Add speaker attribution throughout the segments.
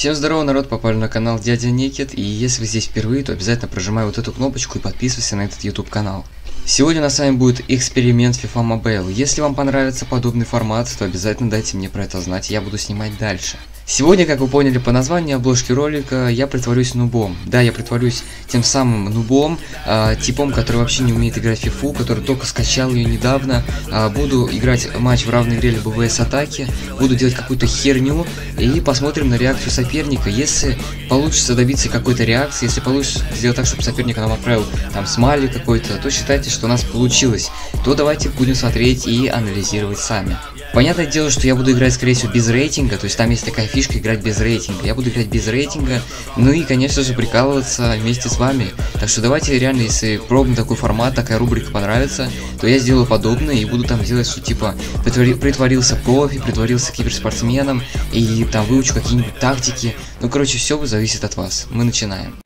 Speaker 1: Всем здорово, народ, попали на канал Дядя Некит, и если вы здесь впервые, то обязательно прожимай вот эту кнопочку и подписывайся на этот YouTube канал. Сегодня у нас с вами будет эксперимент FIFA Mobile. Если вам понравится подобный формат, то обязательно дайте мне про это знать, я буду снимать дальше. Сегодня, как вы поняли по названию обложки ролика, я притворюсь нубом. Да, я притворюсь тем самым нубом, э, типом, который вообще не умеет играть в фифу, который только скачал ее недавно. Э, буду играть матч в равной игре либо ВС атаки, буду делать какую-то херню и посмотрим на реакцию соперника. Если получится добиться какой-то реакции, если получится сделать так, чтобы соперник нам отправил там смайли какой-то, то считайте, что у нас получилось. То давайте будем смотреть и анализировать сами. Понятное дело, что я буду играть, скорее всего, без рейтинга, то есть там есть такая фишка играть без рейтинга. Я буду играть без рейтинга, ну и, конечно же, прикалываться вместе с вами. Так что давайте реально, если пробуем такой формат, такая рубрика понравится, то я сделаю подобное и буду там делать, что типа притвори, притворился профи, притворился киберспортсменом и там выучу какие-нибудь тактики. Ну, короче, все зависит от вас. Мы начинаем.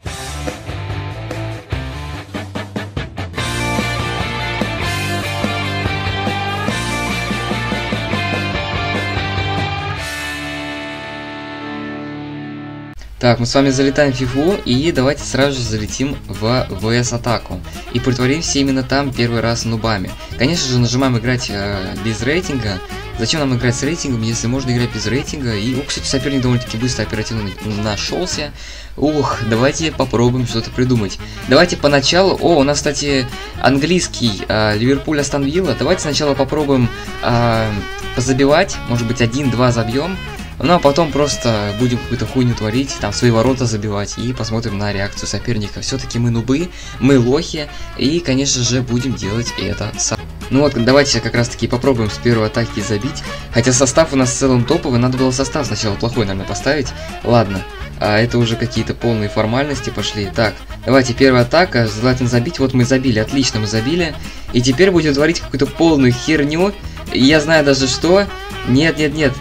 Speaker 1: Так, мы с вами залетаем в фифу, и давайте сразу же залетим в ВС атаку. И притворимся именно там первый раз нубами. Конечно же, нажимаем играть э, без рейтинга. Зачем нам играть с рейтингом, если можно играть без рейтинга? И, о, кстати, соперник довольно-таки быстро, оперативно нашелся. Ух, давайте попробуем что-то придумать. Давайте поначалу... О, у нас, кстати, английский э, Ливерпуль Астон. Давайте сначала попробуем э, позабивать. Может быть, один-два забьем. Ну а потом просто будем какую-то хуйню творить, там свои ворота забивать и посмотрим на реакцию соперника. Все-таки мы нубы, мы лохи, и, конечно же, будем делать это сам. Ну вот, давайте как раз таки попробуем с первой атаки забить. Хотя состав у нас в целом топовый, надо было состав сначала плохой, наверное, поставить. Ладно, а это уже какие-то полные формальности пошли. Так, давайте первая атака, желательно забить. Вот мы забили, отлично мы забили. И теперь будем творить какую-то полную херню. Я знаю даже что. Нет, нет, нет.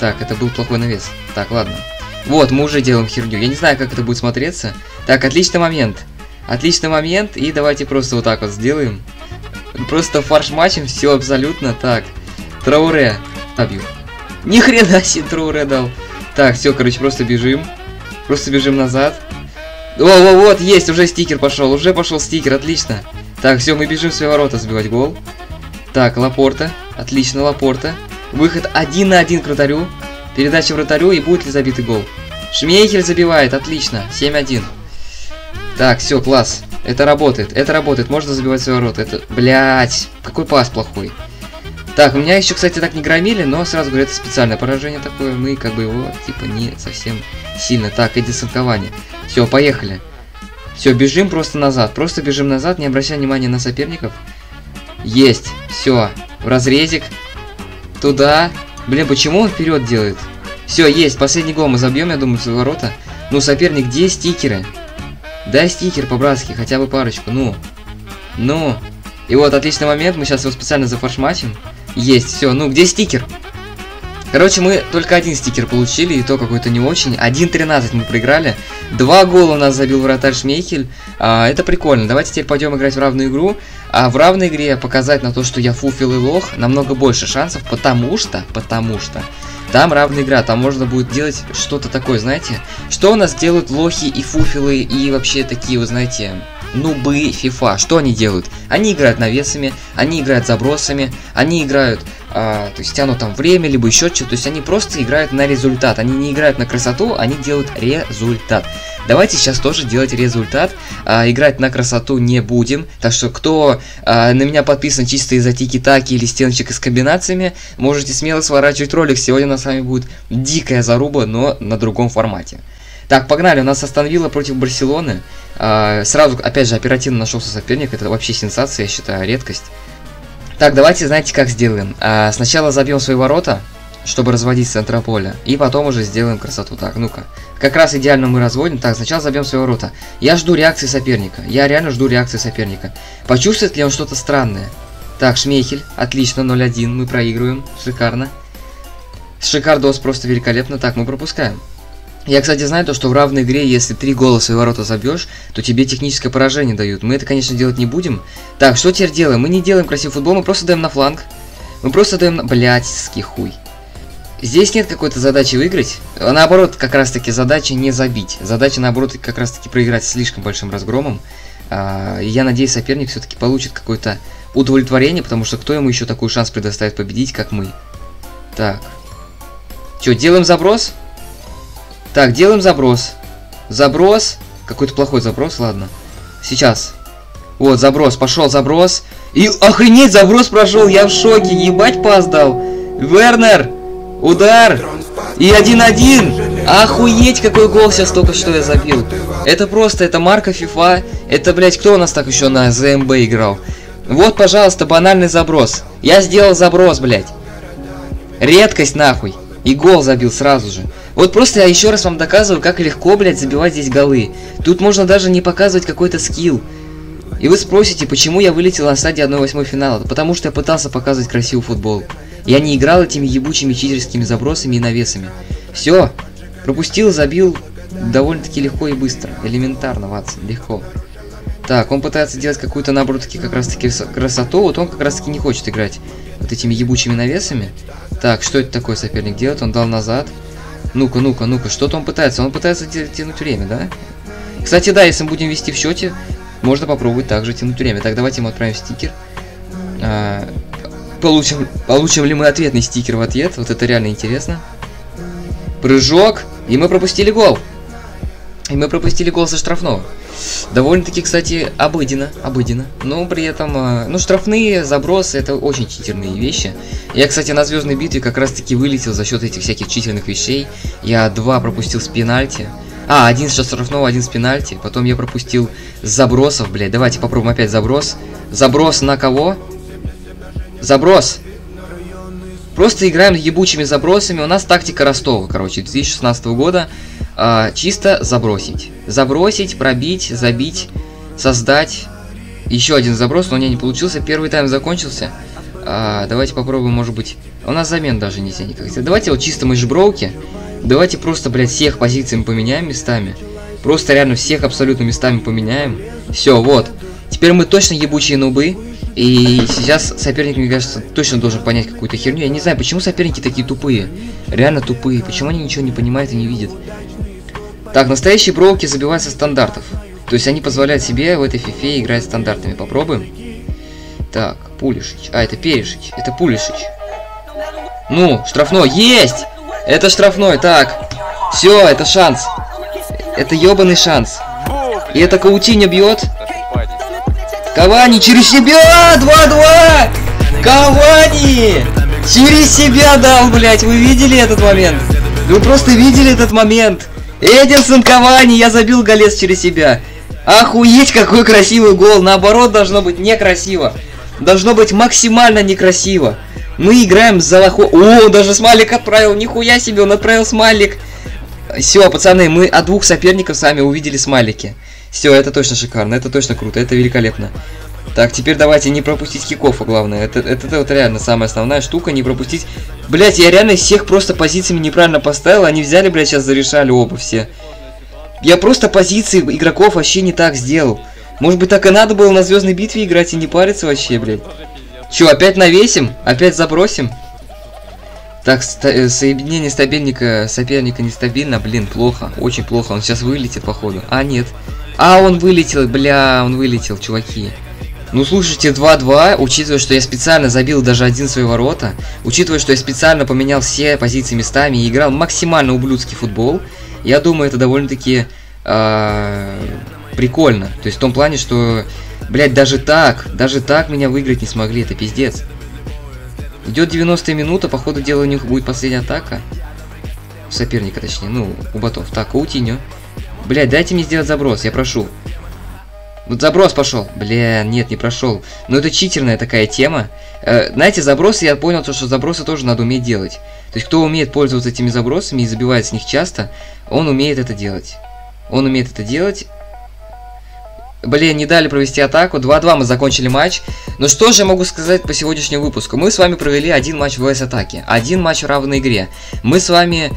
Speaker 1: Так, это был плохой навес. Так, ладно. Вот, мы уже делаем херню. Я не знаю, как это будет смотреться. Так, отличный момент. Отличный момент. И давайте просто вот так вот сделаем. Просто фарш матчем, все абсолютно. Так, Трауре. Обью. Ни хрена себе Трауре дал. Так, все, короче, просто бежим. Просто бежим назад. О, о, вот, есть, уже стикер пошел. Уже пошел стикер, отлично. Так, все, мы бежим в свои ворота сбивать гол. Так, Лапорта. Отлично, Лапорта. Выход один на один к вратарю. Передача вратарю и будет ли забитый гол. Шмейхель забивает, отлично. 7-1. Так, все, класс. Это работает, это работает. Можно забивать свои ворота. Это, блять, какой пас плохой. Так, у меня еще, кстати, так не громили, но сразу говорю, это специальное поражение такое. Мы как бы его, типа, не совсем сильно. Так, Эдисон Кавани. Все, поехали. Все, бежим просто назад. Просто бежим назад, не обращая внимания на соперников. Есть. Все. В разрезик. Туда. Блин, почему он вперед делает? Все, есть. Последний гол мы забьем, я думаю, свои ворота. Ну, соперник, где стикеры? Дай стикер по-братски, хотя бы парочку. Ну. Ну. И вот, отличный момент. Мы сейчас его специально зафаршматим. Есть, все. Ну, где стикер? Короче, мы только один стикер получили, и то какой-то не очень. 1-13 мы проиграли. Два гола у нас забил вратарь Шмейхель. А, это прикольно. Давайте теперь пойдем играть в равную игру. А в равной игре показать на то, что я фуфел и лох, намного больше шансов, потому что, потому что, там равная игра, там можно будет делать что-то такое, знаете. Что у нас делают лохи и фуфелы и вообще такие, вы знаете, нубы FIFA. Что они делают? Они играют навесами, они играют забросами, они играют а, то есть тянут там время, либо еще что-то. То есть они просто играют на результат. Они не играют на красоту, они делают результат. Давайте сейчас тоже делать результат. А, играть на красоту не будем. Так что кто а, на меня подписан чисто из-за тики-таки или стеночек с комбинациями, можете смело сворачивать ролик. Сегодня у нас с вами будет дикая заруба, но на другом формате. Так, погнали, у нас остановила против Барселоны. А, сразу, опять же, оперативно нашелся соперник. Это вообще сенсация, я считаю, редкость. Так, давайте, знаете, как сделаем? А, сначала забьем свои ворота, чтобы разводить центра поля, и потом уже сделаем красоту. Так, ну-ка. Как раз идеально мы разводим. Так, сначала забьем свои ворота. Я жду реакции соперника. Я реально жду реакции соперника. Почувствует ли он что-то странное? Так, Шмейхель. Отлично, 0-1. Мы проигрываем. Шикарно. Шикардос просто великолепно. Так, мы пропускаем. Я, кстати, знаю то, что в равной игре, если три гола свои ворота забьешь, то тебе техническое поражение дают. Мы это, конечно, делать не будем. Так, что теперь делаем? Мы не делаем красивый футбол, мы просто даем на фланг. Мы просто даем на... Блядь, хуй. Здесь нет какой-то задачи выиграть. Наоборот, как раз таки задача не забить. Задача, наоборот, как раз таки проиграть слишком большим разгромом. А, я надеюсь, соперник все-таки получит какое-то удовлетворение, потому что кто ему еще такой шанс предоставит победить, как мы. Так. Че, делаем заброс? Так, делаем заброс. Заброс. Какой-то плохой заброс, ладно. Сейчас. Вот, заброс, пошел заброс. И охренеть, заброс прошел, я в шоке, ебать пас дал. Вернер, удар. И 1-1. Охуеть, какой гол сейчас только что я забил. Это просто, это марка FIFA. Это, блядь, кто у нас так еще на ЗМБ играл? Вот, пожалуйста, банальный заброс. Я сделал заброс, блядь. Редкость, нахуй. И гол забил сразу же. Вот просто я еще раз вам доказываю, как легко, блядь, забивать здесь голы. Тут можно даже не показывать какой-то скилл. И вы спросите, почему я вылетел на стадии 1-8 финала? Потому что я пытался показывать красивый футбол. Я не играл этими ебучими читерскими забросами и навесами. Все. Пропустил, забил довольно-таки легко и быстро. Элементарно, Ватсон, легко. Так, он пытается делать какую-то, наоборот, таки как раз-таки красоту. Вот он как раз-таки не хочет играть вот этими ебучими навесами. Так, что это такое соперник делает? Он дал назад. Ну-ка, ну-ка, ну-ка, что-то он пытается. Он пытается тянуть время, да? Кстати, да, если мы будем вести в счете, можно попробовать также тянуть время. Так, давайте ему отправим стикер. А, получим, получим ли мы ответный стикер в ответ? Вот это реально интересно. Прыжок. И мы пропустили гол. И мы пропустили гол со штрафного. Довольно-таки, кстати, обыденно, обыденно. Но при этом, а, ну, штрафные забросы это очень читерные вещи. Я, кстати, на звездной битве как раз-таки вылетел за счет этих всяких читерных вещей. Я два пропустил с пенальти. А, один с штрафного, один с пенальти. Потом я пропустил забросов, блядь. Давайте попробуем опять заброс. Заброс на кого? Заброс. Просто играем ебучими забросами. У нас тактика Ростова, короче, 2016 года. А, чисто забросить. Забросить, пробить, забить, создать. Еще один заброс, но у меня не получился. Первый тайм закончился. А, давайте попробуем, может быть... У нас замен даже нельзя никак. Давайте вот чисто мы жброуки. Давайте просто, блядь, всех позициями поменяем местами. Просто реально всех абсолютно местами поменяем. Все, вот. Теперь мы точно ебучие нубы. И сейчас соперник, мне кажется, точно должен понять какую-то херню. Я не знаю, почему соперники такие тупые. Реально тупые. Почему они ничего не понимают и не видят. Так, настоящие броуки забиваются стандартов. То есть они позволяют себе в этой фифе играть стандартами. Попробуем. Так, Пулишич. А, это Перешич. Это Пулишич. Ну, штрафной. Есть! Это штрафной, так. Все, это шанс. Это ебаный шанс. И это Каутиня бьет. Кавани через себя! 2-2! Кавани! Через себя дал, блядь. Вы видели этот момент? Вы просто видели этот момент? Эдинсон Кавани, я забил голец через себя. Охуеть, какой красивый гол. Наоборот, должно быть некрасиво. Должно быть максимально некрасиво. Мы играем за лохо... О, даже смайлик отправил. Нихуя себе, он отправил смайлик. Все, пацаны, мы от двух соперников сами увидели смайлики. Все, это точно шикарно, это точно круто, это великолепно. Так, теперь давайте не пропустить киков, а главное. Это, это, это вот реально самая основная штука, не пропустить. Блять, я реально всех просто позициями неправильно поставил, они взяли, блядь, сейчас зарешали оба все. Я просто позиции игроков вообще не так сделал. Может быть, так и надо было на звездной битве играть и не париться вообще, блядь. Че, опять навесим? Опять забросим? Так, э, соединение стабильника соперника нестабильно, блин, плохо, очень плохо. Он сейчас вылетит, походу. А, нет. А, он вылетел, бля, он вылетел, чуваки. Ну, слушайте, 2-2, учитывая, что я специально забил даже один свои ворота, учитывая, что я специально поменял все позиции местами и играл максимально ублюдский футбол, я думаю, это довольно-таки э, прикольно. То есть в том плане, что Блять, даже так, даже так меня выиграть не смогли, это пиздец. Идет 90 минута, по ходу дела у них будет последняя атака. Соперника, точнее, ну, у ботов. Так, Каутиньо. Блять, дайте мне сделать заброс, я прошу. Вот заброс пошел. Бля, нет, не прошел. Но это читерная такая тема. Э, знаете, забросы, я понял, то, что забросы тоже надо уметь делать. То есть, кто умеет пользоваться этими забросами и забивает с них часто, он умеет это делать. Он умеет это делать, Блин, не дали провести атаку. 2-2 мы закончили матч. Ну что же я могу сказать по сегодняшнему выпуску? Мы с вами провели один матч в ВС атаке. Один матч в равной игре. Мы с вами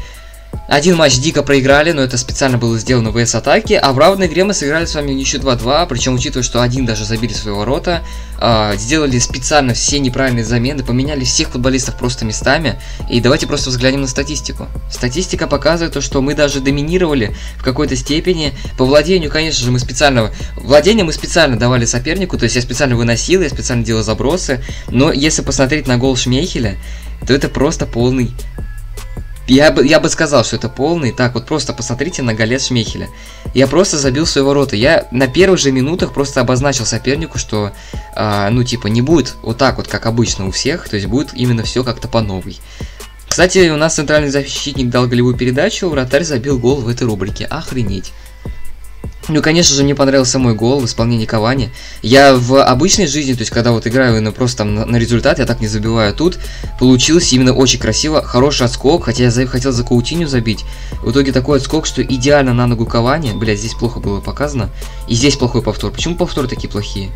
Speaker 1: Один матч дико проиграли, но это специально было сделано в ВС-атаке, а в равной игре мы сыграли с вами ничью 2-2, причем учитывая, что один даже забили свои ворота, э, сделали специально все неправильные замены, поменяли всех футболистов просто местами, и давайте просто взглянем на статистику. Статистика показывает то, что мы даже доминировали в какой-то степени, по владению, конечно же, мы специально, владение мы специально давали сопернику, то есть я специально выносил, я специально делал забросы, но если посмотреть на гол Шмейхеля, то это просто полный я бы, я бы сказал, что это полный. Так, вот просто посмотрите на голец Шмехеля. Я просто забил свои ворота. Я на первых же минутах просто обозначил сопернику, что, э, ну, типа, не будет вот так вот, как обычно у всех. То есть будет именно все как-то по новой. Кстати, у нас центральный защитник дал голевую передачу, вратарь забил гол в этой рубрике. Охренеть. Ну, конечно же, мне понравился мой гол в исполнении Кавани. Я в обычной жизни, то есть, когда вот играю ну, просто там на, на результат, я так не забиваю. Тут получилось именно очень красиво, хороший отскок, хотя я за, хотел за Каутиню забить. В итоге такой отскок, что идеально на ногу Кавани. Блять, здесь плохо было показано. И здесь плохой повтор. Почему повторы такие плохие?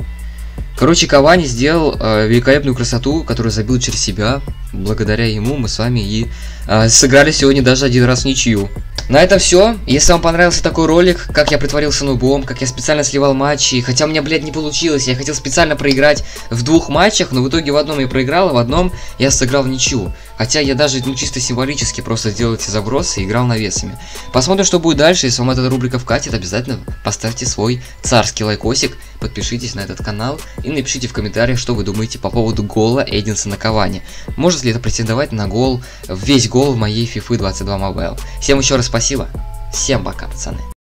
Speaker 1: Короче, Кавани сделал э, великолепную красоту, которую забил через себя. Благодаря ему мы с вами и э, сыграли сегодня даже один раз ничью. На этом все. Если вам понравился такой ролик, как я притворился нубом, как я специально сливал матчи, хотя у меня, блядь, не получилось, я хотел специально проиграть в двух матчах, но в итоге в одном я проиграл, а в одном я сыграл в ничью. Хотя я даже, ну, чисто символически просто сделал эти забросы и играл навесами. Посмотрим, что будет дальше. Если вам эта рубрика вкатит, обязательно поставьте свой царский лайкосик, подпишитесь на этот канал и напишите в комментариях, что вы думаете по поводу гола Эдинса на Каване. Может ли это претендовать на гол, весь гол в моей FIFA 22 Mobile. Всем еще раз спасибо. Всем пока, пацаны.